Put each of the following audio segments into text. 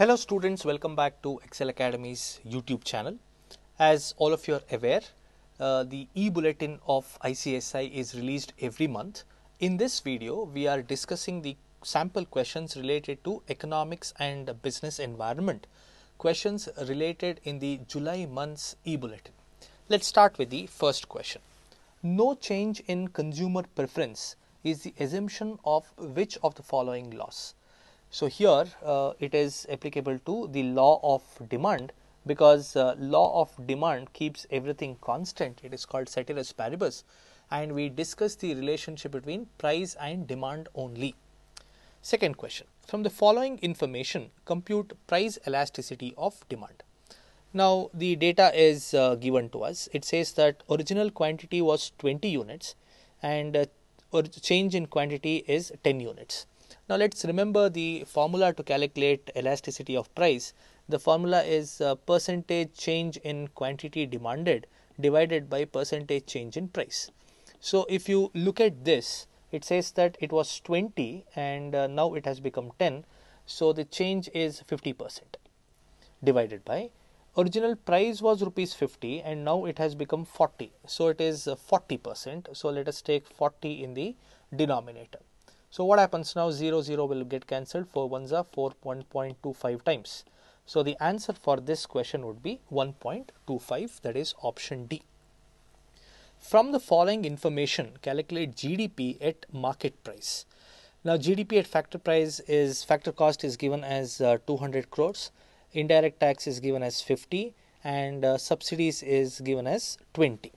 Hello students, welcome back to Ekcel Academy's YouTube channel. As all of you are aware, uh, the e-bulletin of ICSI is released every month. In this video, we are discussing the sample questions related to economics and business environment, questions related in the July month's e-bulletin. Let's start with the first question. No change in consumer preference is the assumption of which of the following laws? So, here uh, it is applicable to the law of demand because uh, law of demand keeps everything constant. It is called ceteris paribus and we discuss the relationship between price and demand only. Second question, from the following information compute price elasticity of demand. Now, the data is uh, given to us. It says that original quantity was 20 units and uh, change in quantity is 10 units. Now let's remember the formula to calculate elasticity of price. The formula is uh, percentage change in quantity demanded divided by percentage change in price. So if you look at this, it says that it was 20 and uh, now it has become 10. So the change is 50% divided by original price was rupees 50 and now it has become 40. So it is 40%. Uh, so let us take 40 in the denominator. So what happens now 0 0 will get cancelled 4 ones are 4 1.25 times. So the answer for this question would be 1.25 that is option D. From the following information calculate GDP at market price. Now GDP at factor price is factor cost is given as uh, 200 crores, indirect tax is given as 50 and uh, subsidies is given as 20.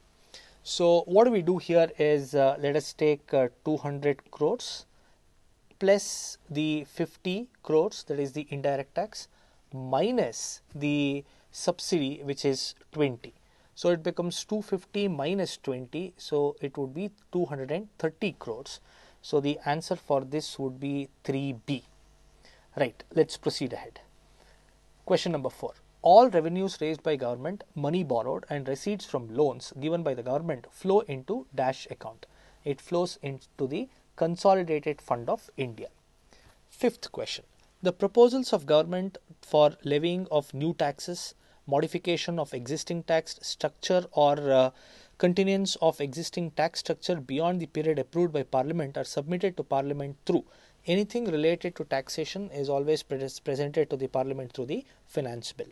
So what we do here is uh, let us take uh, 200 crores plus the 50 crores that is the indirect tax minus the subsidy which is 20. So it becomes 250 minus 20 so it would be 230 crores. So the answer for this would be 3B. Right, let's proceed ahead. Question number 4. All revenues raised by government, money borrowed and receipts from loans given by the government flow into dash account. It flows into the Consolidated Fund of India. Fifth question. The proposals of government for levying of new taxes, modification of existing tax structure or uh, continuance of existing tax structure beyond the period approved by parliament are submitted to parliament through anything related to taxation is always presented to the parliament through the finance bill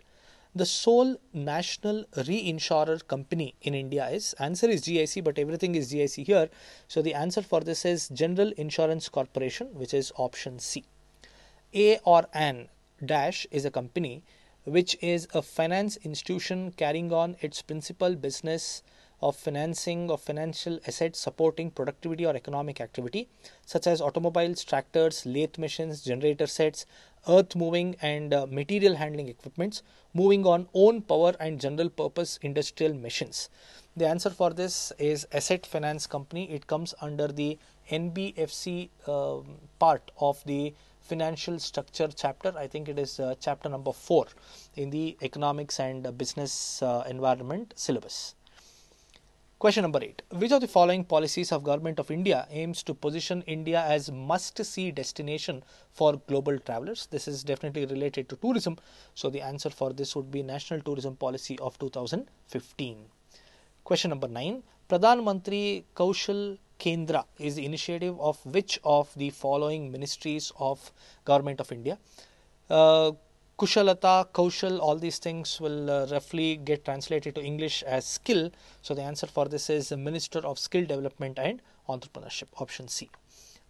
the sole national reinsurer company in India is answer is GIC, but everything is GIC here. So the answer for this is General Insurance Corporation, which is option C. A or an dash is a company which is a finance institution carrying on its principal business of financing of financial assets supporting productivity or economic activity, such as automobiles, tractors, lathe machines, generator sets, earth moving and uh, material handling equipments, moving on own power and general purpose industrial machines. The answer for this is Asset Finance Company. It comes under the NBFC uh, um, part of the financial structure chapter. I think it is uh, chapter number 4 in the economics and business uh, environment syllabus. Question number 8. Which of the following policies of Government of India aims to position India as must-see destination for global travelers? This is definitely related to tourism. So the answer for this would be National Tourism Policy of 2015. Question number 9. Pradhan Mantri Kaushal Kendra is the initiative of which of the following ministries of Government of India? Uh, Kushalata, Kaushal, all these things will uh, roughly get translated to English as skill. So the answer for this is Minister of Skill Development and Entrepreneurship, option C.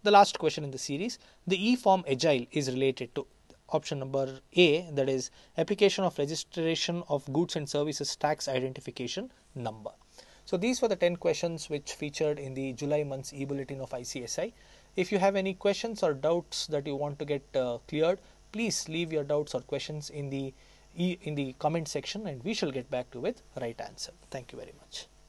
The last question in the series, the E form agile is related to option number A, that is application of registration of goods and services tax identification number. So these were the 10 questions which featured in the July month's e-bulletin of ICSI. If you have any questions or doubts that you want to get uh, cleared, please leave your doubts or questions in the in the comment section and we shall get back to with right answer. Thank you very much